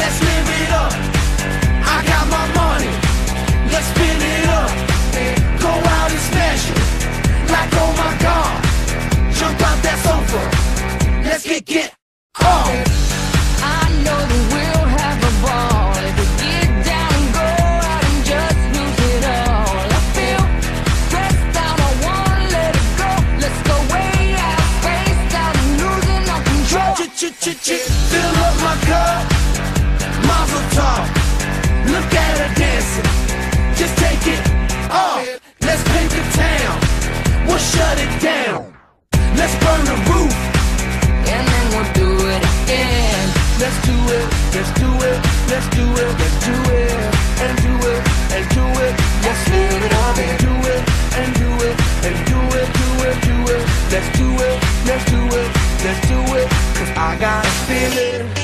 Let's live it up. I got my money. Let's spin it up. Go out and smash it. Like oh my god. Jump out that sofa. Let's get get on. I know that we'll have a ball if we get down and go out and just lose it all. I feel stressed out, I wanna let it go. Let's go way out, spaced out, and losing our control. Fill up my cup. Mazel tov. Look at her dancing. Just take it off. Let's paint the town. We'll shut it down. Let's burn the roof. And then we'll do it again. Let's do it. Let's do it. Let's do it. Let's do it. And do it. And do it. Let's live it up and do it. And do it. And do it. Do it. Do it. Let's do it. Let's do it. Let's do it. Cause I got a feeling